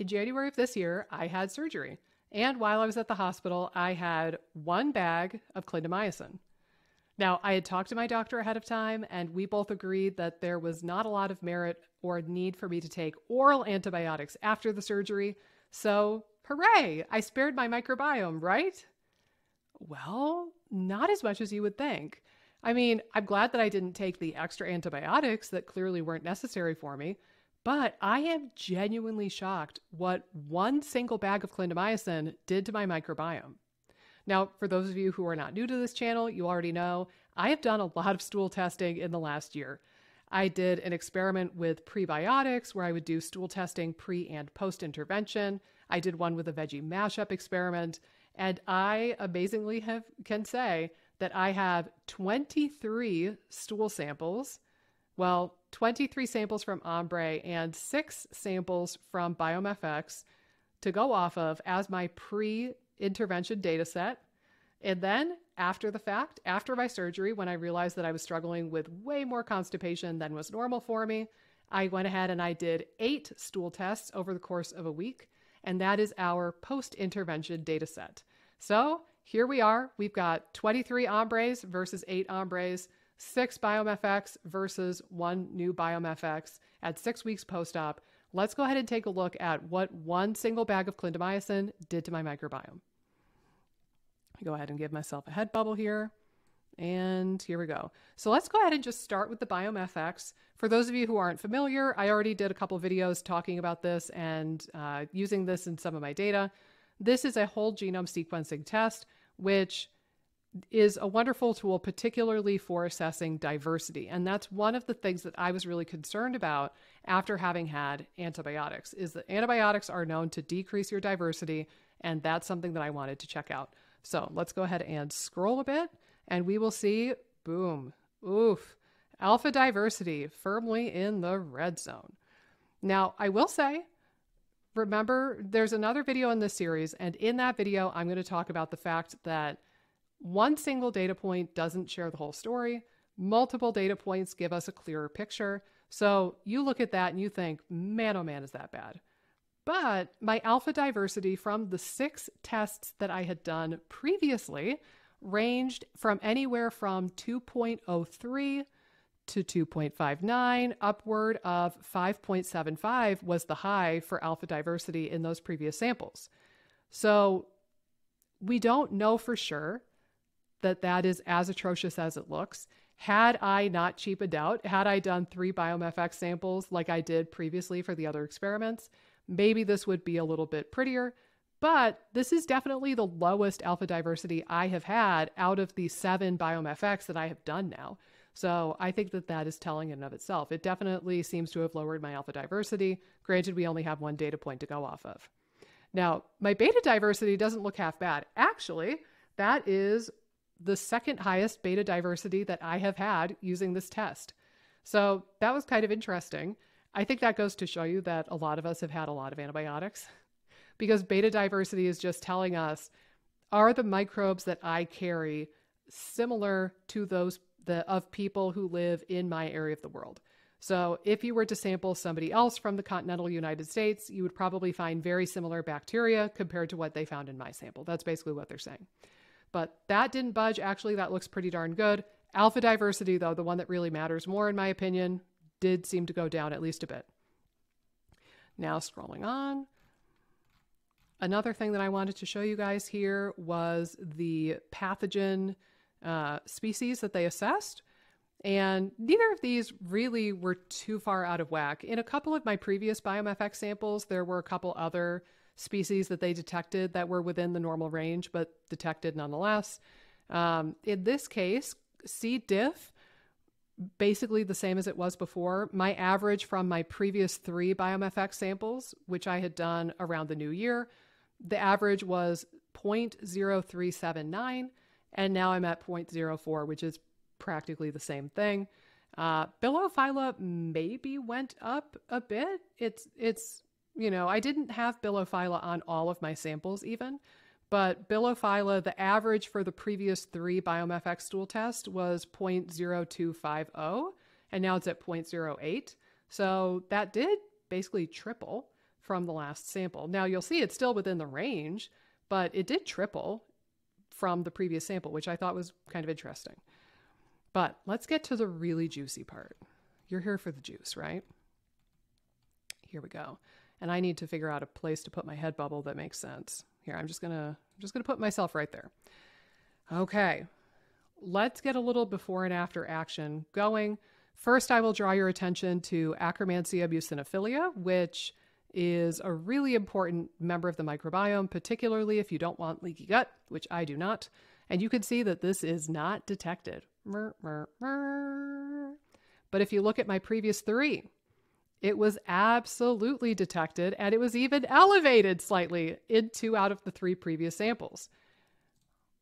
in January of this year, I had surgery. And while I was at the hospital, I had one bag of clindamycin. Now, I had talked to my doctor ahead of time, and we both agreed that there was not a lot of merit or need for me to take oral antibiotics after the surgery. So, hooray, I spared my microbiome, right? Well, not as much as you would think. I mean, I'm glad that I didn't take the extra antibiotics that clearly weren't necessary for me, but I am genuinely shocked what one single bag of clindamycin did to my microbiome. Now, for those of you who are not new to this channel, you already know I have done a lot of stool testing in the last year. I did an experiment with prebiotics where I would do stool testing pre and post intervention. I did one with a veggie mashup experiment. And I amazingly have, can say that I have 23 stool samples. Well, 23 samples from Ombre and six samples from BiomeFX to go off of as my pre intervention data set. And then after the fact, after my surgery, when I realized that I was struggling with way more constipation than was normal for me, I went ahead and I did eight stool tests over the course of a week. And that is our post intervention data set. So here we are. We've got 23 Ombres versus eight Ombres, six BiomeFX versus one new BiomeFX at six weeks post op. Let's go ahead and take a look at what one single bag of clindamycin did to my microbiome. I go ahead and give myself a head bubble here. And here we go. So let's go ahead and just start with the BiomeFX. For those of you who aren't familiar, I already did a couple videos talking about this and uh, using this in some of my data. This is a whole genome sequencing test, which is a wonderful tool, particularly for assessing diversity. And that's one of the things that I was really concerned about after having had antibiotics, is that antibiotics are known to decrease your diversity, and that's something that I wanted to check out. So let's go ahead and scroll a bit, and we will see, boom, oof, alpha diversity firmly in the red zone. Now, I will say, remember, there's another video in this series, and in that video, I'm going to talk about the fact that one single data point doesn't share the whole story. Multiple data points give us a clearer picture. So you look at that and you think, man, oh man, is that bad? But my alpha diversity from the six tests that I had done previously ranged from anywhere from 2.03 to 2.59, upward of 5.75 was the high for alpha diversity in those previous samples. So we don't know for sure that that is as atrocious as it looks. Had I not cheapened out, had I done three BiomeFX samples like I did previously for the other experiments, maybe this would be a little bit prettier. But this is definitely the lowest alpha diversity I have had out of the seven BiomeFX that I have done now. So I think that that is telling in and of itself. It definitely seems to have lowered my alpha diversity. Granted, we only have one data point to go off of. Now, my beta diversity doesn't look half bad. Actually, that is the second highest beta diversity that I have had using this test. So that was kind of interesting. I think that goes to show you that a lot of us have had a lot of antibiotics because beta diversity is just telling us are the microbes that I carry similar to those the, of people who live in my area of the world. So, if you were to sample somebody else from the continental United States, you would probably find very similar bacteria compared to what they found in my sample. That's basically what they're saying. But that didn't budge. Actually, that looks pretty darn good. Alpha diversity, though, the one that really matters more, in my opinion, did seem to go down at least a bit. Now, scrolling on. Another thing that I wanted to show you guys here was the pathogen uh, species that they assessed. And neither of these really were too far out of whack. In a couple of my previous BiomeFX samples, there were a couple other species that they detected that were within the normal range, but detected nonetheless. Um, in this case, C. diff, basically the same as it was before. My average from my previous three BiomeFX samples, which I had done around the new year, the average was 0.0379, and now I'm at 0.04, which is practically the same thing. Uh, maybe went up a bit. It's it's you know, I didn't have Bilophila on all of my samples even, but Bilophila, the average for the previous three BiomeFX stool tests was 0.0250, and now it's at 0.08. So that did basically triple from the last sample. Now you'll see it's still within the range, but it did triple from the previous sample, which I thought was kind of interesting. But let's get to the really juicy part. You're here for the juice, right? Here we go. And I need to figure out a place to put my head bubble that makes sense. Here, I'm just gonna I'm just gonna put myself right there. Okay. Let's get a little before and after action going. First, I will draw your attention to Akkermansia muciniphila, which is a really important member of the microbiome, particularly if you don't want leaky gut, which I do not. And you can see that this is not detected. But if you look at my previous three, it was absolutely detected and it was even elevated slightly in two out of the three previous samples,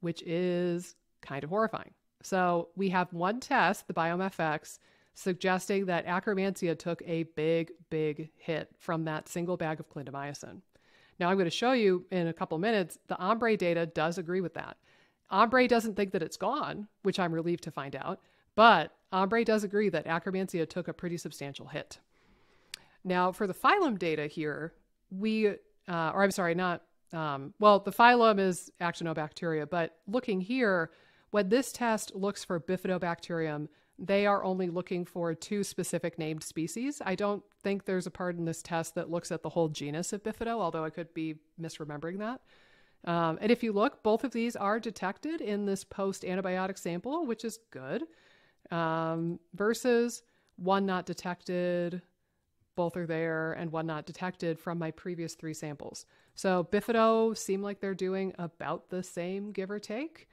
which is kind of horrifying. So we have one test, the BiomeFX, suggesting that Akkermansia took a big, big hit from that single bag of clindamycin. Now, I'm going to show you in a couple minutes, the OMBRE data does agree with that. OMBRE doesn't think that it's gone, which I'm relieved to find out, but OMBRE does agree that Akkermansia took a pretty substantial hit. Now, for the phylum data here, we, uh, or I'm sorry, not, um, well, the phylum is Actinobacteria, but looking here, when this test looks for Bifidobacterium they are only looking for two specific named species. I don't think there's a part in this test that looks at the whole genus of Bifido, although I could be misremembering that. Um, and if you look, both of these are detected in this post antibiotic sample, which is good, um, versus one not detected, both are there, and one not detected from my previous three samples. So Bifido seem like they're doing about the same, give or take.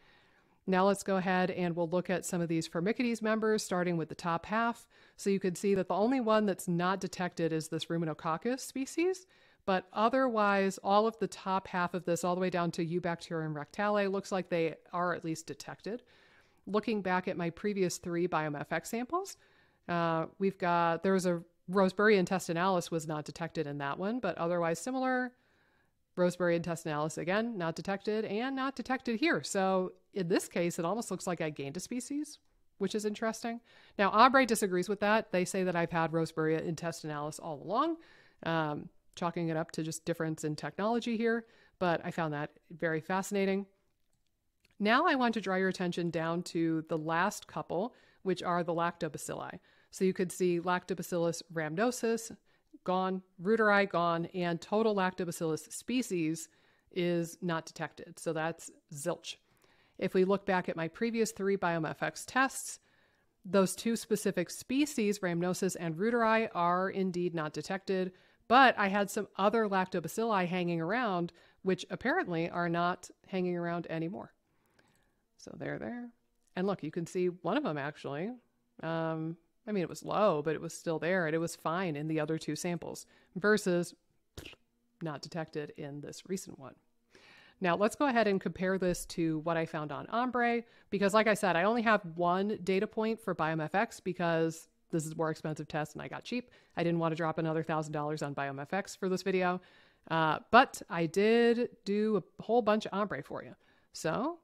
Now let's go ahead and we'll look at some of these Firmicutes members, starting with the top half. So you can see that the only one that's not detected is this Ruminococcus species, but otherwise all of the top half of this, all the way down to Eubacterium rectale, looks like they are at least detected. Looking back at my previous three BiomeFX samples, uh, we've got, there was a Roseburia intestinalis was not detected in that one, but otherwise similar. Roseburia intestinalis, again, not detected and not detected here. So in this case, it almost looks like I gained a species, which is interesting. Now, OMBRE disagrees with that. They say that I've had Roseburia intestinalis all along, um, chalking it up to just difference in technology here, but I found that very fascinating. Now I want to draw your attention down to the last couple, which are the lactobacilli. So you could see Lactobacillus rhamnosus, gone, reuteri gone, and total lactobacillus species is not detected. So that's zilch. If we look back at my previous three BiomeFX tests, those two specific species, rhamnosus and reuteri, are indeed not detected, but I had some other lactobacilli hanging around, which apparently are not hanging around anymore. So they're there. And look, you can see one of them actually. Um, I mean, it was low, but it was still there and it was fine in the other two samples versus not detected in this recent one. Now let's go ahead and compare this to what I found on OMBRE because like I said, I only have one data point for BiomeFX because this is a more expensive test and I got cheap. I didn't want to drop another $1,000 on BiomeFX for this video, uh, but I did do a whole bunch of OMBRE for you. So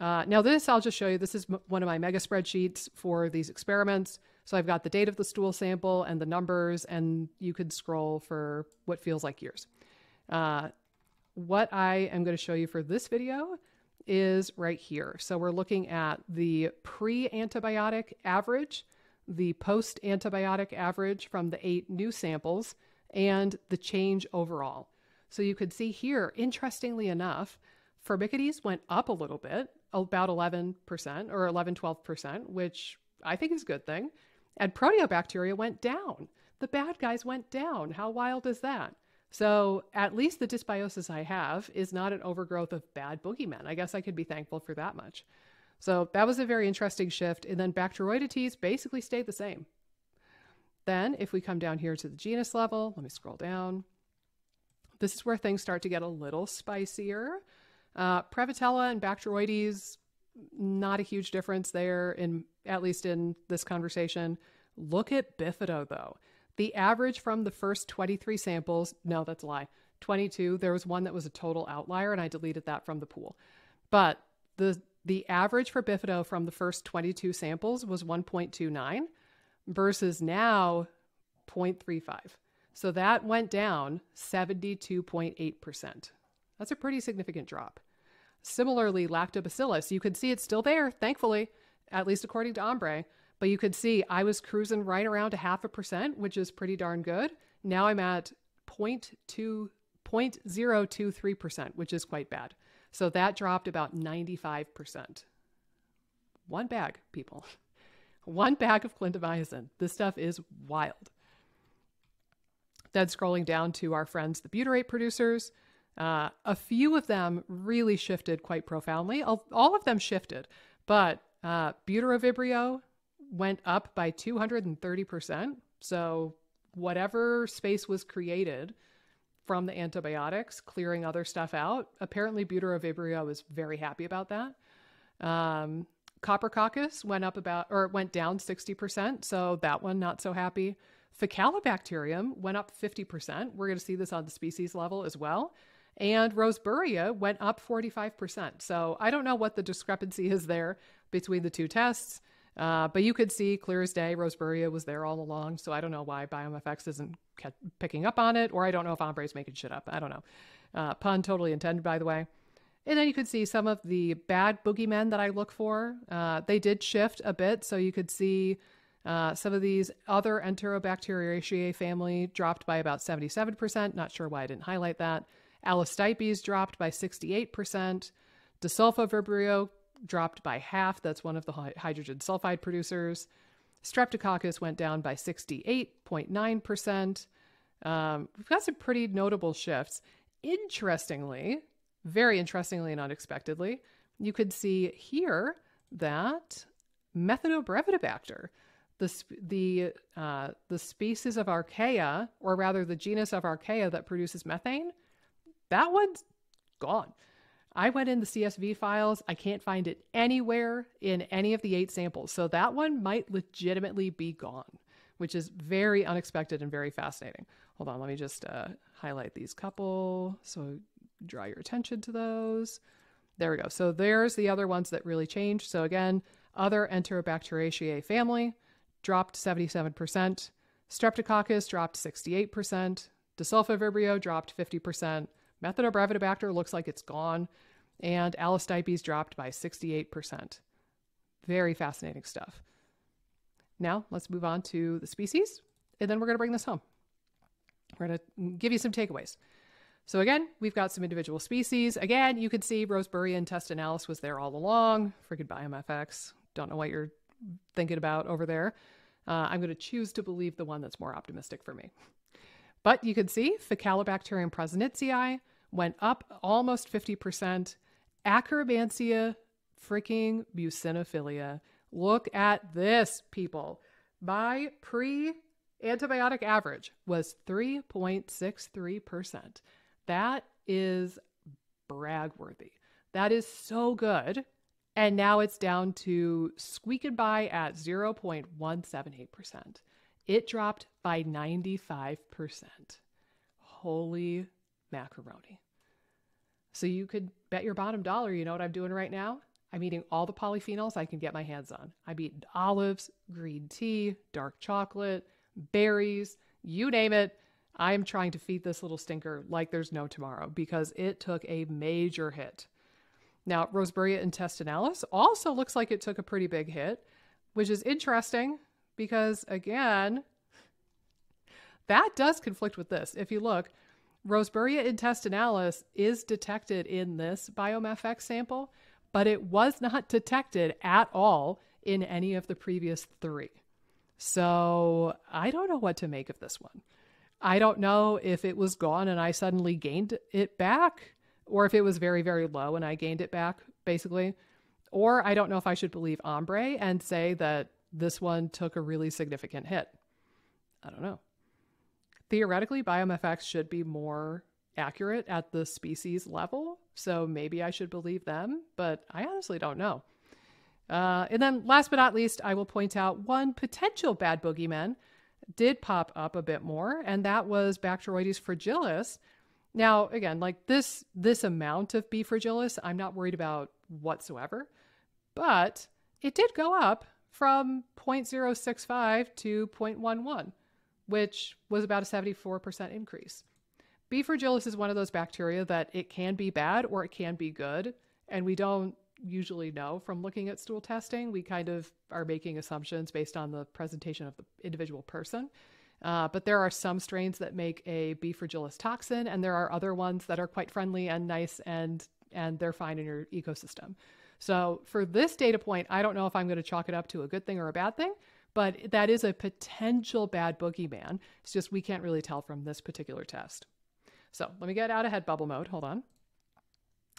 uh, now this, I'll just show you, this is one of my mega spreadsheets for these experiments. So I've got the date of the stool sample and the numbers, and you could scroll for what feels like years. Uh, what I am going to show you for this video is right here. So we're looking at the pre-antibiotic average, the post-antibiotic average from the eight new samples, and the change overall. So you could see here, interestingly enough, Firmicutes went up a little bit, about 11% or 11, 12%, which I think is a good thing. And proteobacteria went down. The bad guys went down. How wild is that? So at least the dysbiosis I have is not an overgrowth of bad boogeymen. I guess I could be thankful for that much. So that was a very interesting shift. And then Bacteroidetes basically stayed the same. Then if we come down here to the genus level, let me scroll down. This is where things start to get a little spicier. Uh, Prevotella and Bacteroides not a huge difference there in at least in this conversation. Look at Bifido though. The average from the first 23 samples, no, that's a lie. 22, there was one that was a total outlier and I deleted that from the pool. But the the average for Bifido from the first 22 samples was 1.29 versus now 0.35. So that went down 72.8%. That's a pretty significant drop. Similarly, lactobacillus, you could see it's still there, thankfully, at least according to Ombre, but you could see I was cruising right around a half a percent, which is pretty darn good. Now I'm at 0.2, 0.023%, which is quite bad. So that dropped about 95%. One bag, people. One bag of clindamycin. This stuff is wild. Then scrolling down to our friends, the butyrate producers, uh, a few of them really shifted quite profoundly. All, all of them shifted, but uh, Butyrovibrio went up by 230%. So, whatever space was created from the antibiotics, clearing other stuff out, apparently Butyrovibrio was very happy about that. Um, Coprococcus went up about, or went down 60%. So, that one not so happy. Faecalibacterium went up 50%. We're going to see this on the species level as well. And Roseburia went up 45%. So I don't know what the discrepancy is there between the two tests. Uh, but you could see clear as day, Roseburia was there all along. So I don't know why BiomeFX isn't picking up on it, or I don't know if Ombre's making shit up. I don't know. Uh, pun totally intended, by the way. And then you could see some of the bad boogeymen that I look for. Uh, they did shift a bit. So you could see uh, some of these other Enterobacteriaceae family dropped by about 77%. Not sure why I didn't highlight that. Alistipes dropped by 68%. Desulfovibrio dropped by half. That's one of the hydrogen sulfide producers. Streptococcus went down by 68.9%. Um, we've got some pretty notable shifts. Interestingly, very interestingly and unexpectedly, you could see here that Methanobrevibacter, the the uh, the species of Archaea, or rather the genus of Archaea that produces methane, that one's gone. I went in the CSV files. I can't find it anywhere in any of the eight samples. So that one might legitimately be gone, which is very unexpected and very fascinating. Hold on, let me just uh, highlight these couple. So draw your attention to those. There we go. So there's the other ones that really changed. So again, other Enterobacteriaceae family dropped 77%. Streptococcus dropped 68%. Desulfovibrio dropped 50%. Methanobrevibacter looks like it's gone. And Alistipes dropped by 68%. Very fascinating stuff. Now, let's move on to the species, and then we're going to bring this home. We're going to give you some takeaways. So, again, we've got some individual species. Again, you can see Roseburia intestinalis was there all along. Freaking BiomeFX. Don't know what you're thinking about over there. Uh, I'm going to choose to believe the one that's more optimistic for me. But you can see Faecalibacterium prausnitzii went up almost 50%. Akkermansia freaking muciniphila. Look at this, people. My pre antibiotic average was 3.63%. That is brag worthy. That is so good. And now it's down to squeaking by at 0.178%. It dropped by 95%. Holy macaroni. So you could bet your bottom dollar, you know what I'm doing right now? I'm eating all the polyphenols I can get my hands on. I'm eating olives, green tea, dark chocolate, berries, you name it. I'm trying to feed this little stinker like there's no tomorrow because it took a major hit. Now, Roseburia intestinalis also looks like it took a pretty big hit, which is interesting because, again, that does conflict with this. If you look, Roseburia intestinalis is detected in this BiomeFX sample, but it was not detected at all in any of the previous three. So I don't know what to make of this one. I don't know if it was gone and I suddenly gained it back, or if it was very, very low and I gained it back, basically. Or I don't know if I should believe Ombre and say that this one took a really significant hit. I don't know. Theoretically, BiomeFX should be more accurate at the species level, so maybe I should believe them, but I honestly don't know. Uh, and then, last but not least, I will point out one potential bad boogeyman did pop up a bit more, and that was Bacteroides fragilis. Now, again, like this this amount of B fragilis, I'm not worried about whatsoever, but it did go up from 0.065 to 0.11. which was about a 74% increase. B. fragilis is one of those bacteria that it can be bad or it can be good. And we don't usually know from looking at stool testing. We kind of are making assumptions based on the presentation of the individual person. Uh, but there are some strains that make a B. fragilis toxin, and there are other ones that are quite friendly and nice, and and they're fine in your ecosystem. So for this data point, I don't know if I'm going to chalk it up to a good thing or a bad thing, but that is a potential bad boogeyman. It's just we can't really tell from this particular test. So let me get out of head bubble mode. Hold on.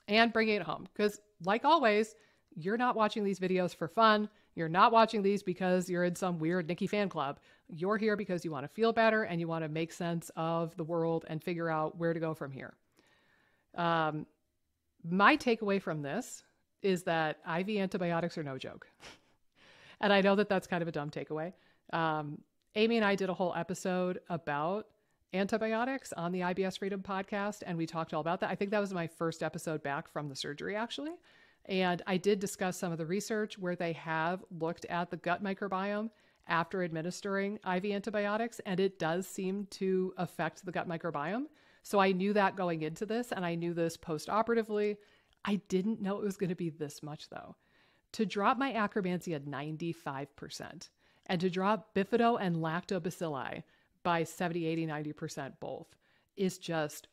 And bringing it home. Because, like always, you're not watching these videos for fun. You're not watching these because you're in some weird Nikki fan club. You're here because you want to feel better and you want to make sense of the world and figure out where to go from here. Um, my takeaway from this is that IV antibiotics are no joke. and I know that that's kind of a dumb takeaway. Um, Amy and I did a whole episode about antibiotics on the IBS Freedom podcast, and we talked all about that. I think that was my first episode back from the surgery, actually. And I did discuss some of the research where they have looked at the gut microbiome after administering IV antibiotics, and it does seem to affect the gut microbiome. So I knew that going into this, and I knew this post operatively. I didn't know it was going to be this much, though. To drop my Akkermansia 95%, and to drop bifido and lactobacilli by 70, 80, 90% both is just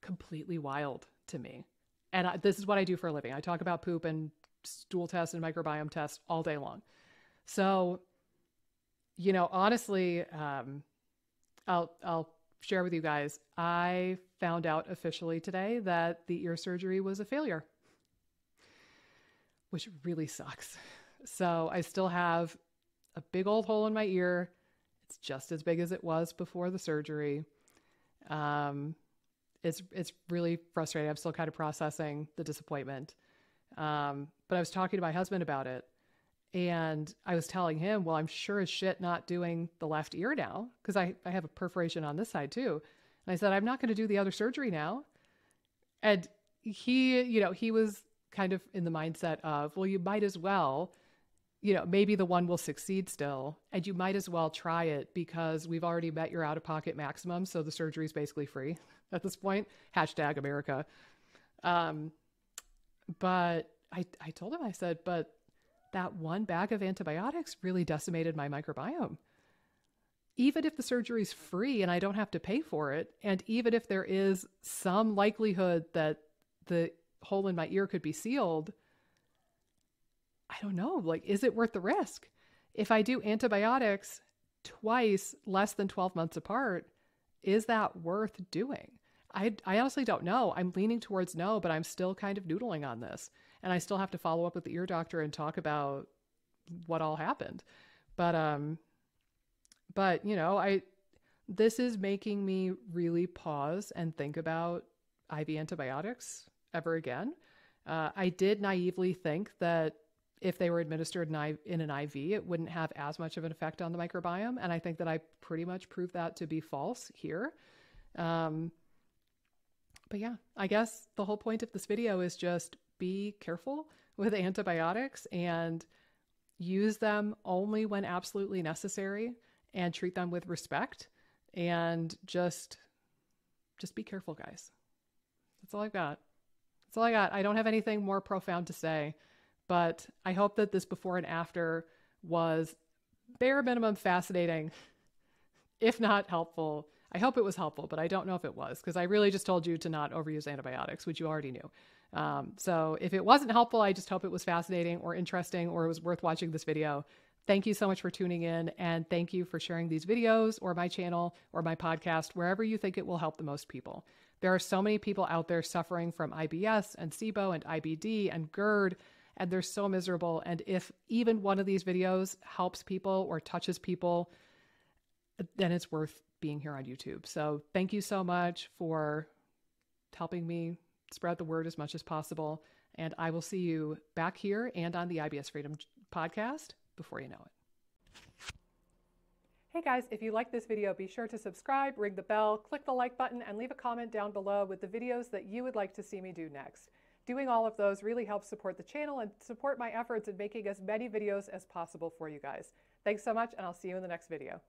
completely wild to me. And I, this is what I do for a living. I talk about poop and stool tests and microbiome tests all day long. So, you know, honestly, um, I'll I'll share with you guys. I found out officially today that the ear surgery was a failure, which really sucks. So I still have a big old hole in my ear. It's just as big as it was before the surgery. Um, it's it's really frustrating. I'm still kind of processing the disappointment. Um, but I was talking to my husband about it, and I was telling him, well, I'm sure as shit not doing the left ear now because I, I have a perforation on this side too. And I said, I'm not going to do the other surgery now. And he, you know, he was kind of in the mindset of, well, you might as well, you know, maybe the one will succeed still. And you might as well try it because we've already met your out of pocket maximum. So the surgery is basically free at this point. Hashtag America. Um, but I, I told him, I said, but that one bag of antibiotics really decimated my microbiome. Even if the surgery is free and I don't have to pay for it, and even if there is some likelihood that the hole in my ear could be sealed, I don't know. Like, is it worth the risk? If I do antibiotics twice less than 12 months apart, is that worth doing? I, I honestly don't know. I'm leaning towards no, but I'm still kind of noodling on this and I still have to follow up with the ear doctor and talk about what all happened. But um but you know, I this is making me really pause and think about IV antibiotics ever again. Uh, I did naively think that if they were administered in an IV, it wouldn't have as much of an effect on the microbiome. And I think that I pretty much proved that to be false here. Um, but yeah, I guess the whole point of this video is just be careful with antibiotics and use them only when absolutely necessary and treat them with respect and just just be careful guys that's all i've got that's all i got i don't have anything more profound to say but i hope that this before and after was bare minimum fascinating if not helpful i hope it was helpful but i don't know if it was because i really just told you to not overuse antibiotics which you already knew um, so if it wasn't helpful, I just hope it was fascinating or interesting or it was worth watching this video. Thank you so much for tuning in and thank you for sharing these videos or my channel or my podcast wherever you think it will help the most people. There are so many people out there suffering from IBS and SIBO and IBD and GERD, and they're so miserable. And if even one of these videos helps people or touches people, then it's worth being here on YouTube. So thank you so much for helping me spread the word as much as possible. And I will see you back here and on the IBS Freedom podcast before you know it. Hey guys, if you like this video, be sure to subscribe, ring the bell, click the like button, and leave a comment down below with the videos that you would like to see me do next. Doing all of those really helps support the channel and support my efforts in making as many videos as possible for you guys. Thanks so much, and I'll see you in the next video.